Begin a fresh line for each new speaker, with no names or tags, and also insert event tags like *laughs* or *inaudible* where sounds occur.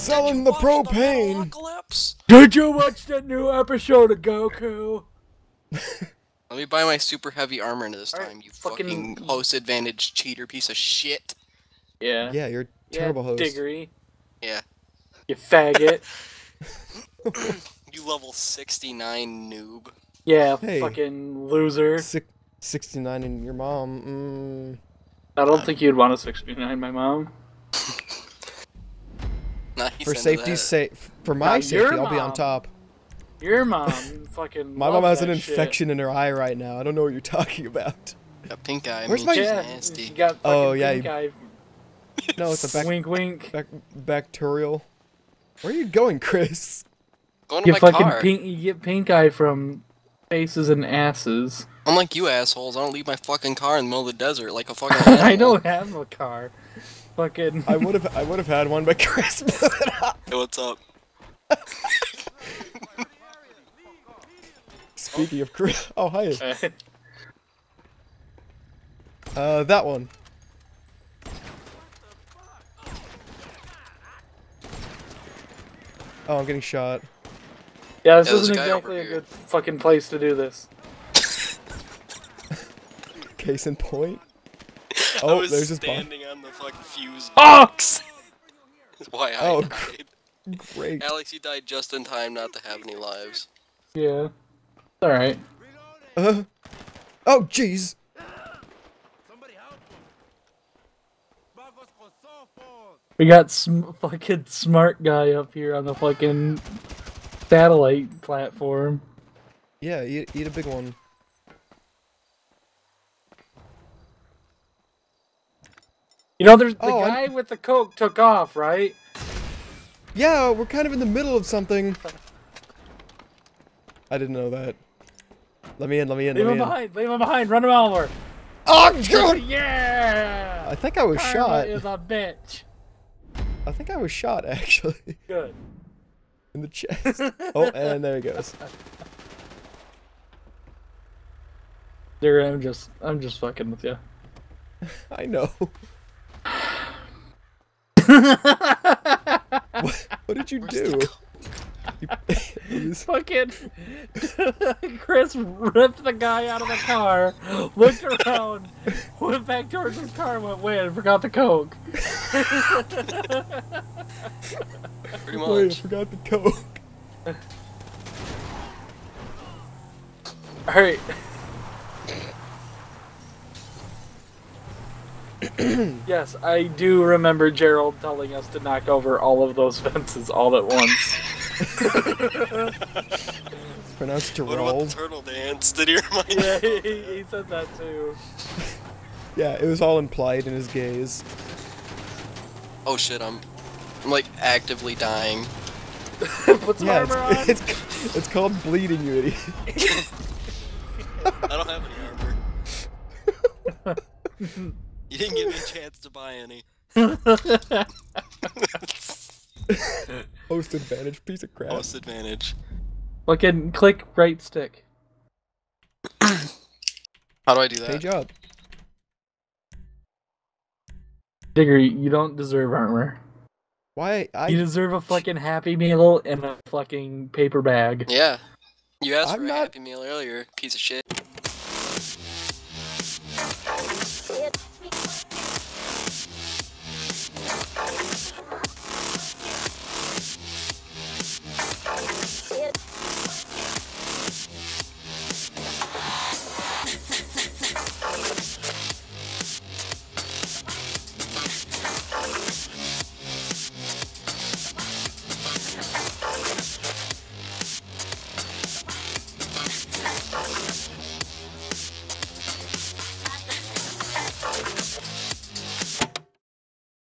selling the
Watch the
propane.
Did you watch that new episode of Goku?
Let me buy my super heavy armor this
Alright,
time, you
fucking-
fucking host advantage cheater piece of shit.
Yeah.
Yeah, you're a
Yeah,
terrible host.
Diggery.
Yeah.
You faggot. *coughs* *coughs*
You level 69 noob.
Yeah,
Hey.
fucking loser.
Six, 69 and your mom. Mm.
I don't think you'd want a 69, my mom.
Nice
for safety's sake, for my
Now,
safety,
your
I'll be on top.
Your mom *laughs* fucking.
My mom
loves
has an
that shit.
infection in her eye right now. I don't know what you're *laughs* talking about.
Got pink eye.
Where's my-
Yeah,
nasty.
you got
Oh, yeah,
pink
you-
eye.
No, it's a bac-
wink, wink.
bac- bacterial. Where are you going, Chris?
Going to
You
my
fucking
car.
pink. You get pink eye from faces and asses.
Unlike you assholes, I don't leave my fucking car in the middle of the desert like a *laughs* fucking
I don't have a car. Fucking.
I would have, I would have had one, but *laughs* Chris blew it up.
Hey, what's up?
Speaking of Chris, oh hi. *laughs* Uh, that one. Oh, I'm getting shot.
yeah, this
Yeah,
isn't
a
exactly a good fucking place to do this. *laughs*
Case in point. *laughs*
I
Oh,
was
there's his bomb.
standing on the fucking fuse
Oh!
box. That's why I
Oh,
died.
Great.
Alex, you died just in time not to have any lives.
Yeah. Alright.
Uh, *laughs* oh, jeez.
We got sm- fucking smart guy up here on the fucking satellite platform.
Yeah, eat, eat a big one.
You know, there's the
Oh, I'm-
guy with the coke took off, right?
Yeah, we're kind of in the middle of something. I didn't know that. Let me in, let me in,
Leave
let
him
me in.
behind. Leave him behind. Run him over.
Oh, God! *laughs*
Yeah.
I think I was
Karma
shot.
is a bitch.
I think I was shot, *laughs* actually.
Good.
In the *laughs* chest. oh, and there he goes.
Dude, I'm just, I'm just fucking with you.
I know. What, *laughs* what did you
Where's
do?
the co-
You, *laughs* you just-
Fucking *laughs* Chris ripped the guy out of the car, looked around, went back towards his car, and went, wait, I forgot the coke.
Pretty
wait, I
much.
forgot the coke.
Alright. *clears throat* yes, I do remember Gerald telling us to knock over all of those *laughs* fences all at once.
It's pronounced
What about
Gerald.
the turtle dance? Did he remind
yeah,
you?
he, he said that too.
Yeah, it was all implied in his gaze.
Oh shit, I'm, I'm like actively dying. *laughs*
Put some
Yeah,
armor on.
it's, it's, it's called bleeding, you idiot. *laughs*
I don't have any armor. You didn't give me a chance to buy any. *laughs*
Host advantage, piece of crap.
Host advantage.
Fucking click right stick. *coughs*
How do I do that?
Page job.
Digger, you don't deserve armor.
Why? I.
You deserve a fucking Happy Meal and a fucking paper bag.
Yeah. You asked
I'm
for a
not-
Happy Meal earlier, piece of shit.